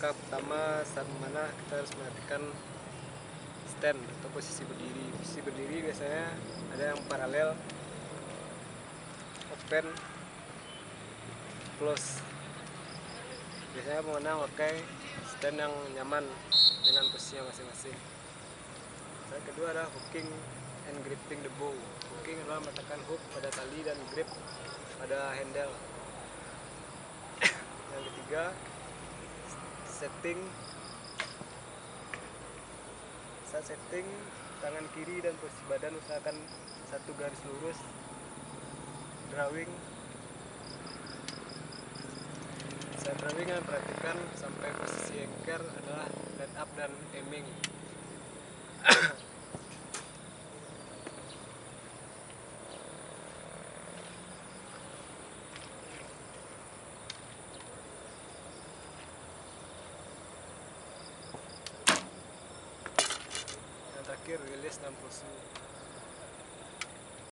langkah pertama saat memanah kita harus mematikan stand atau posisi berdiri. Posisi berdiri biasanya ada yang paralel open close. Biasanya pemanah pakai stand yang nyaman dengan posisinya masing-masing. Yang kedua adalah hooking and gripping the bow hooking adalah meletakkan hook pada tali dan grip pada handle. Yang ketiga setting. Saat setting tangan kiri dan posisi badan usahakan satu garis lurus. Drawing. Saat drawing yang perhatikan sampai posisi anchor adalah let up dan aiming yang terakhir release dan pulsing